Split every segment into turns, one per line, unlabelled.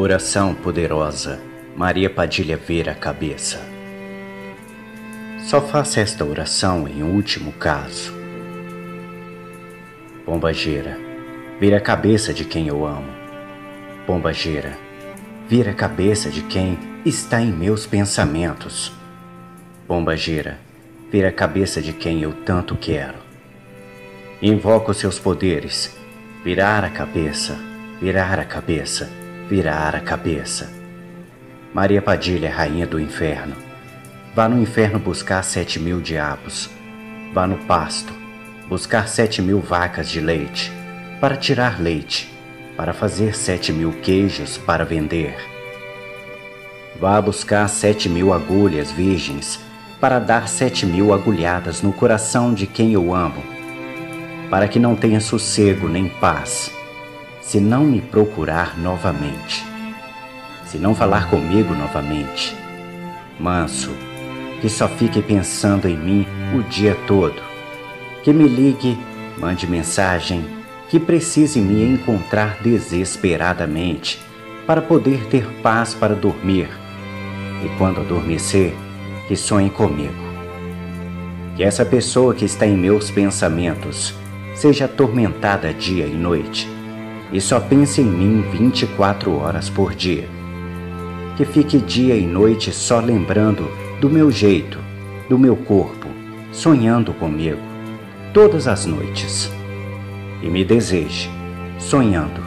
Oração poderosa, Maria Padilha vira a cabeça. Só faça esta oração em último caso. Pombageira, vira a cabeça de quem eu amo. Pombageira, vira a cabeça de quem está em meus pensamentos. Pombageira, vira a cabeça de quem eu tanto quero. Invoco seus poderes, virar a cabeça, virar a cabeça virar a cabeça. Maria Padilha rainha do inferno. Vá no inferno buscar sete mil diabos. Vá no pasto buscar sete mil vacas de leite para tirar leite, para fazer sete mil queijos para vender. Vá buscar sete mil agulhas virgens para dar sete mil agulhadas no coração de quem eu amo, para que não tenha sossego nem paz se não me procurar novamente, se não falar comigo novamente. Manso, que só fique pensando em mim o dia todo, que me ligue, mande mensagem, que precise me encontrar desesperadamente para poder ter paz para dormir e quando adormecer, que sonhe comigo. Que essa pessoa que está em meus pensamentos seja atormentada dia e noite e só pense em mim 24 horas por dia. Que fique dia e noite só lembrando do meu jeito, do meu corpo, sonhando comigo, todas as noites. E me deseje, sonhando,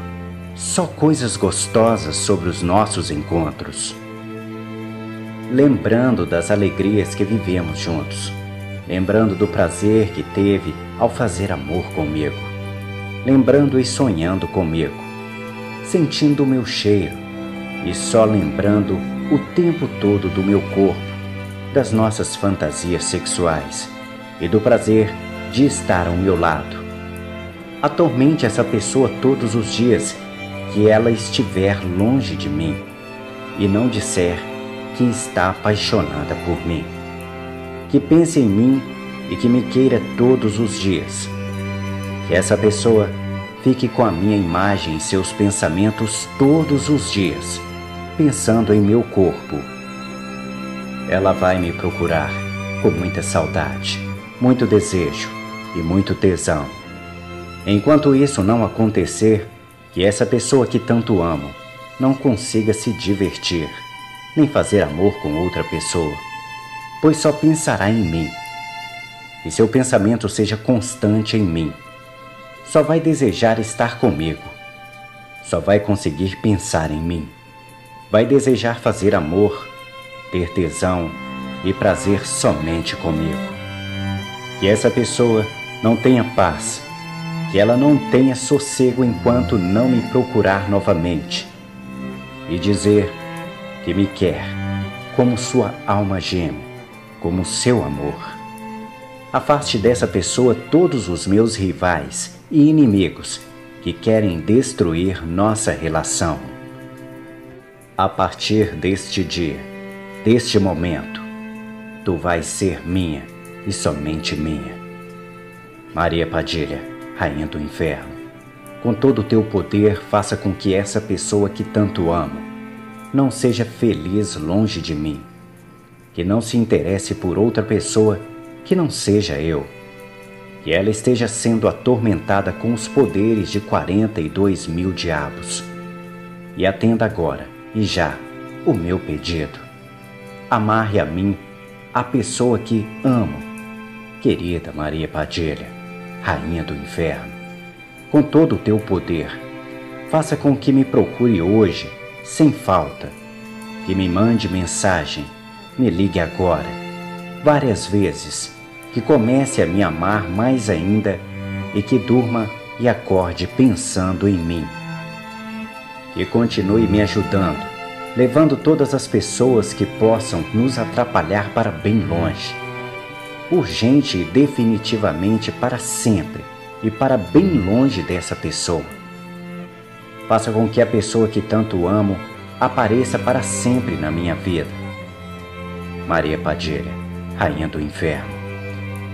só coisas gostosas sobre os nossos encontros. Lembrando das alegrias que vivemos juntos, lembrando do prazer que teve ao fazer amor comigo lembrando e sonhando comigo, sentindo o meu cheiro e só lembrando o tempo todo do meu corpo, das nossas fantasias sexuais e do prazer de estar ao meu lado. Atormente essa pessoa todos os dias que ela estiver longe de mim e não disser que está apaixonada por mim. Que pense em mim e que me queira todos os dias que essa pessoa fique com a minha imagem em seus pensamentos todos os dias, pensando em meu corpo. Ela vai me procurar com muita saudade, muito desejo e muito tesão. Enquanto isso não acontecer, que essa pessoa que tanto amo não consiga se divertir, nem fazer amor com outra pessoa, pois só pensará em mim. Que seu pensamento seja constante em mim só vai desejar estar comigo. Só vai conseguir pensar em mim. Vai desejar fazer amor, ter tesão e prazer somente comigo. Que essa pessoa não tenha paz, que ela não tenha sossego enquanto não me procurar novamente e dizer que me quer como sua alma geme, como seu amor. Afaste dessa pessoa todos os meus rivais e inimigos que querem destruir nossa relação. A partir deste dia, deste momento, tu vais ser minha e somente minha. Maria Padilha, Rainha do Inferno, com todo o teu poder, faça com que essa pessoa que tanto amo não seja feliz longe de mim, que não se interesse por outra pessoa que não seja eu que ela esteja sendo atormentada com os poderes de 42 mil diabos. E atenda agora, e já, o meu pedido. Amarre a mim a pessoa que amo, querida Maria Padilha, Rainha do Inferno. Com todo o teu poder, faça com que me procure hoje, sem falta, que me mande mensagem, me ligue agora, várias vezes que comece a me amar mais ainda e que durma e acorde pensando em mim. Que continue me ajudando, levando todas as pessoas que possam nos atrapalhar para bem longe. Urgente e definitivamente para sempre e para bem longe dessa pessoa. Faça com que a pessoa que tanto amo apareça para sempre na minha vida. Maria Padilha, Rainha do Inferno.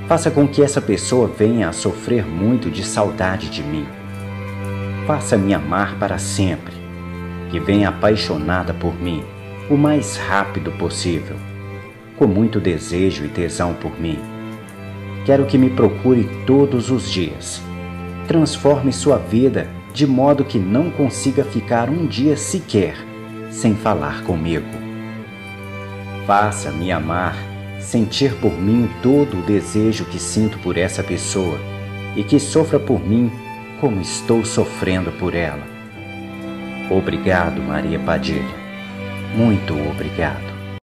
Faça com que essa pessoa venha a sofrer muito de saudade de mim. Faça-me amar para sempre. que venha apaixonada por mim o mais rápido possível, com muito desejo e tesão por mim. Quero que me procure todos os dias. Transforme sua vida de modo que não consiga ficar um dia sequer sem falar comigo. Faça-me amar, sentir por mim todo o desejo que sinto por essa pessoa e que sofra por mim como estou sofrendo por ela. Obrigado, Maria Padilha. Muito obrigado.